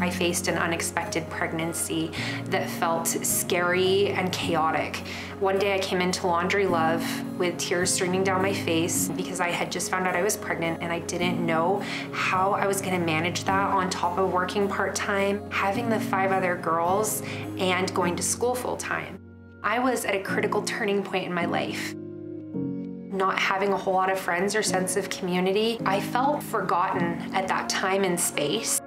I faced an unexpected pregnancy that felt scary and chaotic. One day I came into Laundry Love with tears streaming down my face because I had just found out I was pregnant and I didn't know how I was gonna manage that on top of working part-time, having the five other girls, and going to school full-time. I was at a critical turning point in my life not having a whole lot of friends or sense of community, I felt forgotten at that time and space.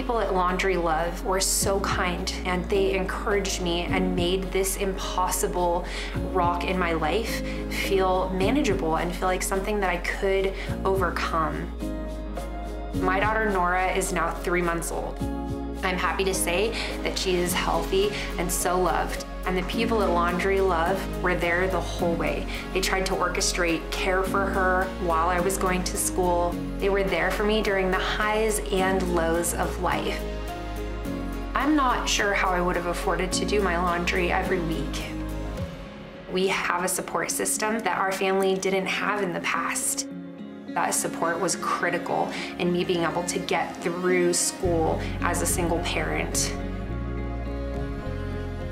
People at Laundry Love were so kind and they encouraged me and made this impossible rock in my life feel manageable and feel like something that I could overcome. My daughter Nora is now three months old. I'm happy to say that she is healthy and so loved and the people at Laundry Love were there the whole way. They tried to orchestrate care for her while I was going to school. They were there for me during the highs and lows of life. I'm not sure how I would have afforded to do my laundry every week. We have a support system that our family didn't have in the past. That support was critical in me being able to get through school as a single parent.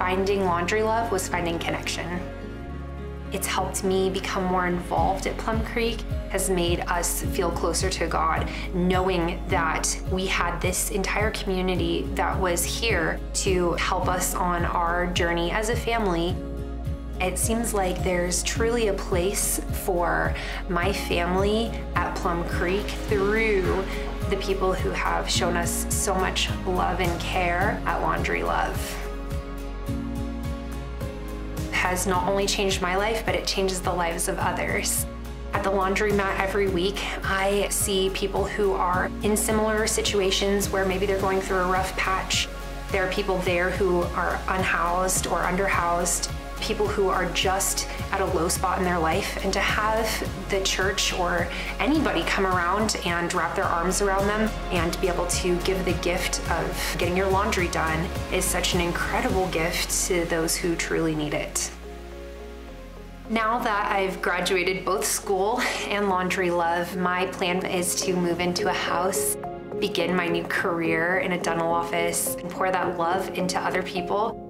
Finding Laundry Love was finding connection. It's helped me become more involved at Plum Creek, has made us feel closer to God, knowing that we had this entire community that was here to help us on our journey as a family. It seems like there's truly a place for my family at Plum Creek through the people who have shown us so much love and care at Laundry Love has not only changed my life, but it changes the lives of others. At the laundromat every week, I see people who are in similar situations where maybe they're going through a rough patch. There are people there who are unhoused or underhoused, people who are just at a low spot in their life, and to have the church or anybody come around and wrap their arms around them and be able to give the gift of getting your laundry done is such an incredible gift to those who truly need it. Now that I've graduated both school and laundry love, my plan is to move into a house, begin my new career in a dental office, and pour that love into other people